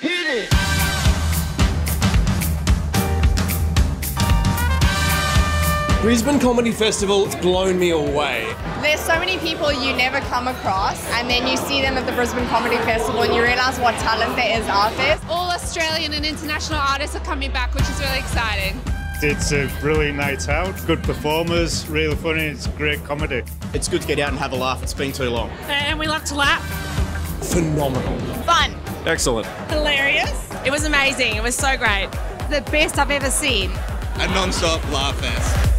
Hit it! Brisbane Comedy Festival has blown me away. There's so many people you never come across, and then you see them at the Brisbane Comedy Festival and you realise what talent there is out there. All Australian and international artists are coming back, which is really exciting. It's a brilliant night out, good performers, really funny, it's great comedy. It's good to get out and have a laugh. It's been too long. And we like to laugh. Phenomenal. Fun. Excellent. Hilarious. It was amazing. It was so great. The best I've ever seen. A non stop laugh fest.